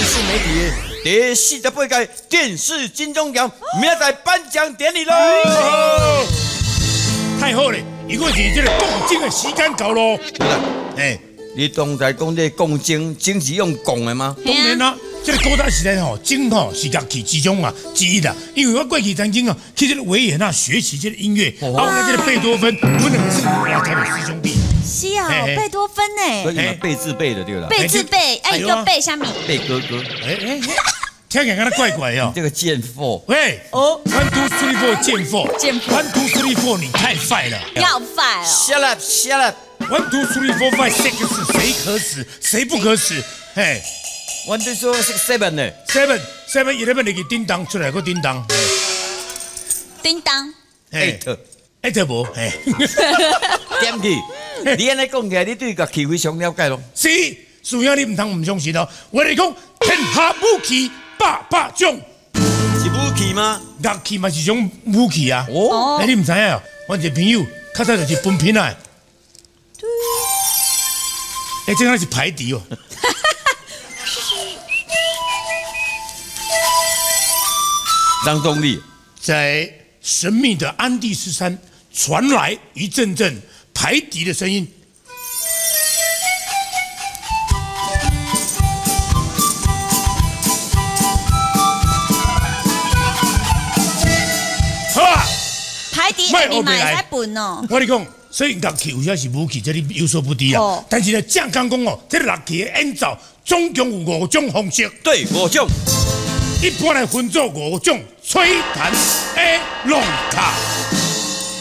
电视媒体第四十八届电视金钟奖明仔载颁奖典礼喽！太好了，一个是这个共进的时间到喽。哎，你刚才讲这共精，精是用共的吗？当然啦，这个古代时代吼，精吼是乐器之中啊之一的。因为我过去曾经啊，去这个维也纳学习这个音乐，包括这个贝多芬，我两个是我家的师兄弟。是啊，贝多芬呢？贝字辈的对了。贝字辈，哎，又贝下面？贝哥哥。哎哎，听起来跟他怪怪哦。这个贱货。喂，哦，one two three four，贱货。贱货。one two three four，你太坏了。要坏哦。Shut up，shut up。one two three four five six，谁可死？谁不可死？嘿，one two three four six seven 呢？seven，seven，eleven，那个叮当出来个叮当。叮当。eight，eight 无。嘿。点去？你安尼讲起来，你对个气非常了解咯？是，所以你唔通唔相信咯。我哋讲天下武器百百种，是武器吗？乐器嘛是种武器啊。哦，哎，你唔知啊？我一个朋友，较早就是分品啊。哎，这个是排敌哦。张东立在神秘的安第斯山传来一阵阵。排敌的声音，好啊！排敌你买才笨哦。我跟你讲，所以乐器有些是武器，这里有所不低啊。但是呢，正刚讲哦，这乐器的演奏总共有五种方式。对，五种。一般来分作五种：吹弹、A、弄卡。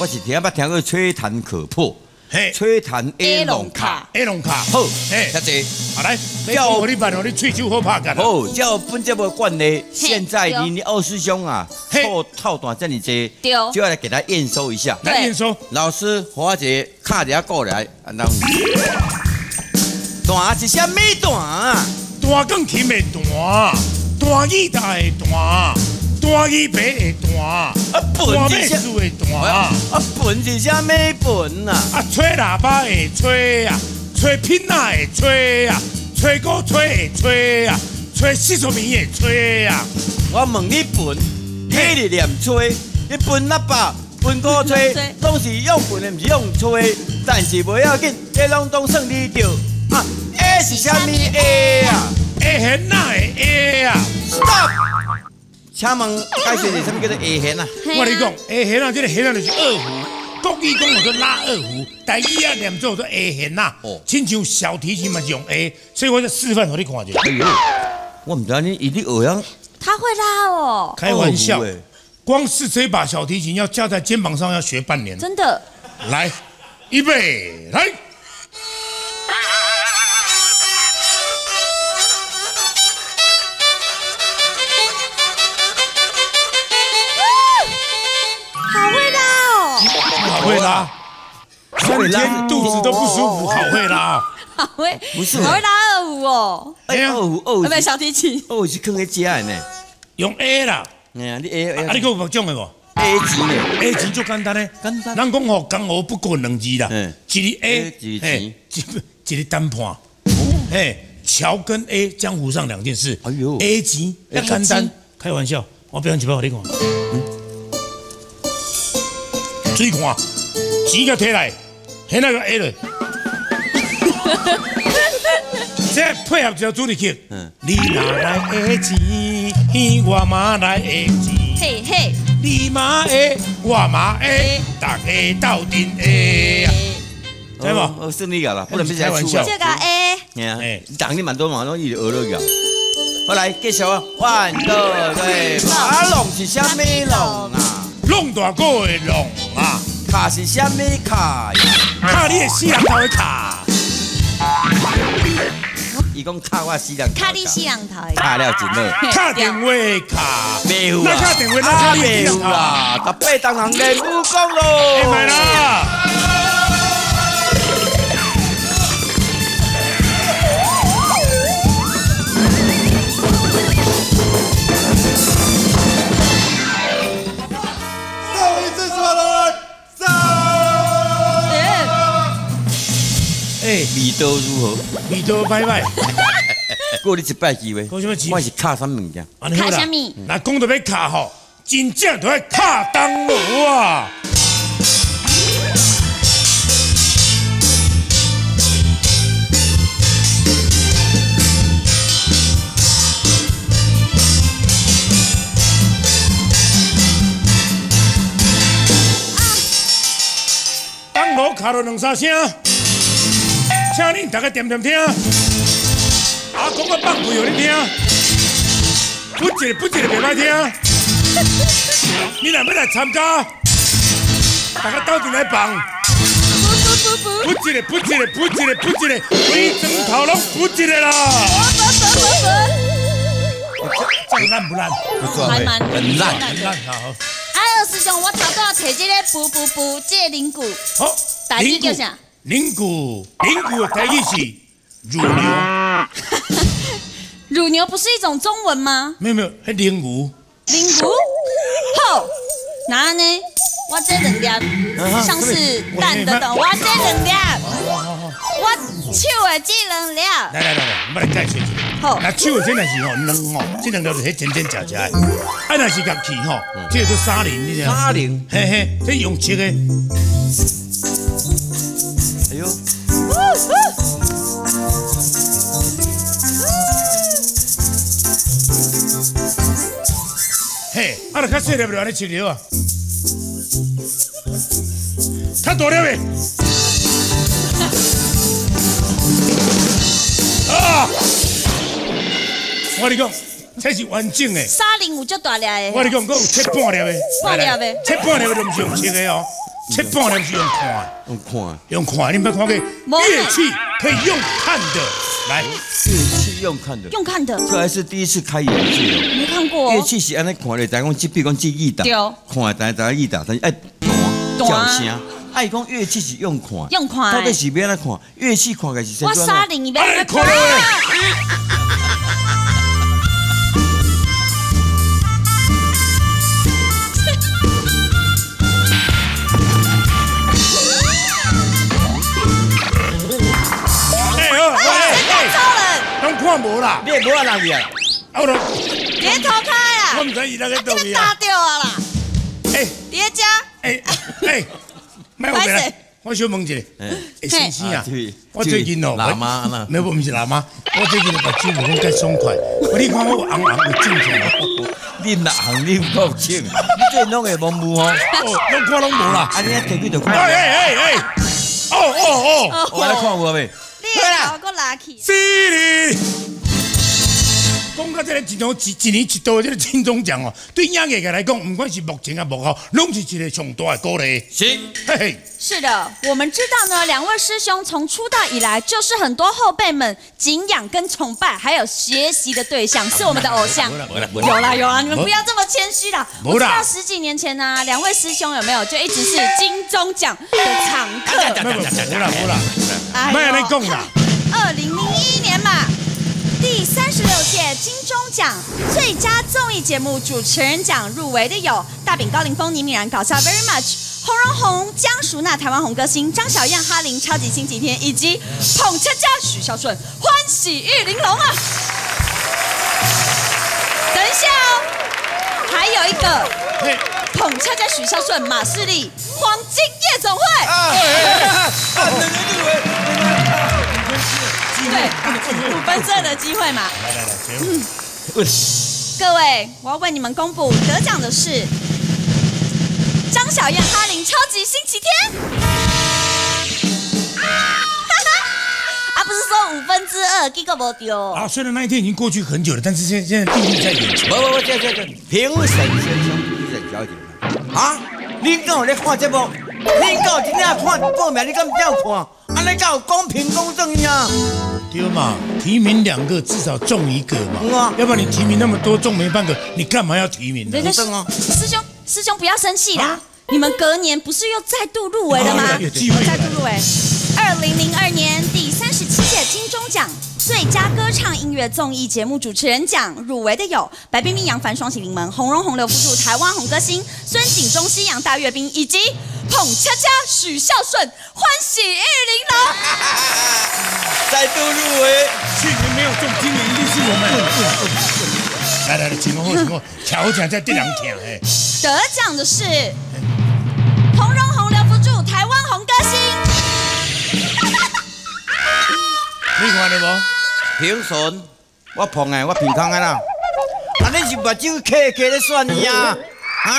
我是听捌听过吹弹可破。吹弹 A 龙卡，A 龙卡，好，嘿，谢谢。好来，叫我你办哦，你吹手好拍干。好，叫本节目惯例，现在你你二师兄啊，套套短这里接，就要来给他验收一下。来验收。老师，华姐，卡一下过来，然后，弹是虾米弹？弹钢琴的弹，弹一大的弹。大鱼白会弹，啊笨是啥会弹？啊笨是啥物笨啊？啊吹喇叭会吹啊，吹品仔会吹啊，吹鼓吹会吹啊，吹四川米会吹啊。我问你笨，你是念吹？你笨喇叭、笨鼓吹，拢是用笨的，毋是用吹。但是不要紧，这拢都算你着。啊，A 是啥物 A 啊？A 很哪会 A 啊？Stop。请问解释是什么叫做下弦啊？我跟你讲，下弦啊，这个弦啊就是二胡，国语讲叫做拉二胡，台语啊念做做下弦呐。哦，亲像小提琴嘛是用 A，所以我就示范给你看下。哎呦，我唔知道你一定学样。他会拉哦。开玩笑，光是这把小提琴要架在肩膀上要学半年。真的。来，预备，来。会拉，三天肚子都不舒服，好会拉，好会，不是，好会拉二胡哦，哎呀，二胡，二胡，不小提琴，二胡是坑在家呢，用 A 啦，哎呀，你 A，啊，你给我讲的无？A 级呢？A 级就简单嘞，简单，人讲哦，刚好不过两级啦，嗯，一个 A，一个级，一个单盘，哎，桥跟 A 江湖上两件事，哎呦，A 级要简单，开玩笑，我表演几把给你看，嗯，注意看。钱就摕来，现那个 A 了。这配合条主题曲。嗯。你拿来的钱，我嘛来的钱。嘿嘿。你嘛的，我嘛的，大家斗阵的。知无？我顺利个啦，不能开玩笑。这个 A。哎，当你蛮多嘛，拢伊就学了个。好来，继续啊。万德对，马龙是啥物龙啊？龙大哥的龙啊。卡是虾米卡？卡你的死人头的卡。伊讲卡我死人头。卡你死人头。卡了真好。卡电话卡。没有啊。那卡电话那卡没有啊。十八当人练武功咯。买啦。味道如何？味道拜拜。过你一摆机会，过什么机会？我是卡什么物件？卡什么？那讲到要卡吼，真正都要卡当炉啊！当炉卡了两三声，请恁大家点点听。阿公我放屁互你听，不一个不一个袂歹听。你若要来参加，大家斗阵来放。不一个不一个不一个不一个，规整头拢不一个啦。这样烂不烂？不错，还蛮很烂，很烂好。哎，二师兄，我头拄要摕这个布布布，这灵骨，好，台语叫啥？灵骨，灵骨的台语是乳牛。乳牛不是一种中文吗？没有没有，是灵骨。灵骨，好，那呢？我这两点像是蛋的蛋，我这两点，我手的这两点。来来来来，我来解释一下。好，那手的这两是吼软吼，这两条是迄真真假假的。啊，那是甲气吼，这个做沙林，你知道？沙林，嘿嘿，这用切的。嘿，啊，你较细粒就安尼切了啊。较大粒的。啊！我跟你讲，这是完整的。沙林有足大粒的。我跟你讲，我有切半粒的。半粒的。切半粒的都不是用切的哦，切半粒是用看。用看。用看，你们看过乐器可以用看的，来。乐器用看的。用看的。这还是第一次开眼界没看过。乐器是安尼看的，但讲即比讲即意打。对。看但但意打，但是爱弹叫声。爱讲乐器是用看。用看。到底是要安怎看？乐器看的是。我沙林一边看。看无啦，你也无啊人去啊？我都别偷开啊！我唔知伊那个倒去啊！打掉啊啦！哎，叠加哎哎，卖我来，我想问一下，哎，先生啊，我最近哦，喇嘛啦，没不唔是喇嘛，我最近把酒喝介爽快，我你看我红红有精神哦，你哪行你你最拢会蒙雾哦，拢看拢无啦，啊你看，哎哎哎哎，哦哦哦，我来看我未？你搞个垃圾！是哩。讲到这个一种一一年一度这个金钟奖哦，对音乐界来讲，不管是目前啊幕后，拢是一个上大的鼓励。是，嘿嘿。是的，我们知道呢，两位师兄从出道以来，就是很多后辈们敬仰跟崇拜，还有学习的对象，是我们的偶像。有啦有啦，你们不要这么谦虚啦。我知道十几年前呢，两位师兄有没有就一直是金钟奖的常客？没有没了没有你讲啦。二零零一年嘛。第三十六届金钟奖最佳综艺节目主持人奖入围的有大饼高凌风、倪敏然、搞笑 Very Much、洪荣宏、江淑娜、台湾红歌星张小燕、哈林、超级星期天以及捧车家许孝顺、欢喜玉玲珑啊！等一下哦，还有一个捧车家许孝顺、马世立、黄金夜总会。对，五分之的机会嘛。来来来，请。各位，我要为你们公布得奖的是张小燕、哈林、超级星期天。啊，不是说五分之二，结果没丢。啊，虽然那一天已经过去很久了，但是现现在定义在眼前。不不不，这这这，评审先生、评审小姐，啊，你敢有在看节目？你敢有真正看报名？你敢不要看？安尼有公平公正呀？对嘛，提名两个至少中一个嘛，要不然你提名那么多中没半个，你干嘛要提名呢？师兄，师兄不要生气啦，你们隔年不是又再度入围了吗？再度入围，二零零二年第三十七届金钟奖最佳歌唱音乐综艺节目主持人奖入围的有白冰冰、杨凡、双喜临门、洪荣宏、刘福柱、台湾红歌星孙锦中、西洋大阅兵以及彭恰恰、许孝顺，欢喜玉玲珑，再度入围。去年没有中，今年一定是我们。来来来，请后请问，瞧起来在这两天哎。得奖的是平顺，我碰的，我平康的啦。啊，你是目睭开开咧算你啊？啊，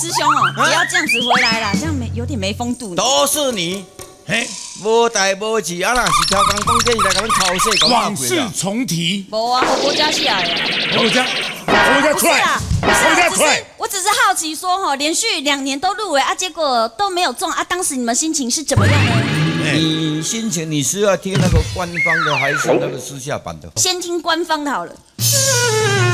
师兄哦，不要这样子回来啦，这样没有点没风度。都是你，嘿，无代无志，啊，那是跳工讲这是来甲阮抄袭，往事重提。无啊，我家起来我家，我家出来，我家出来。我只是好奇说哈，连续两年都入围啊，结果都没有中啊，当时你们心情是怎么样呢？你心情你是要听那个官方的还是那个私下版的？先听官方的好了。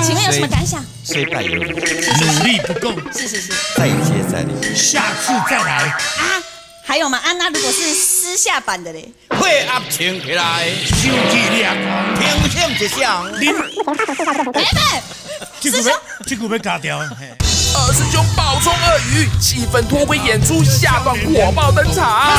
请问有什么感想？谁败有？努力不够，是是是，再接再厉，下次再来啊！还有吗？啊，那如果是私下版的嘞？会压请起来，手机亮光，平响一响。哎妹，师兄，这股被嘎掉。二师兄爆冲鳄鱼，气氛脱轨演出，下段火爆登场。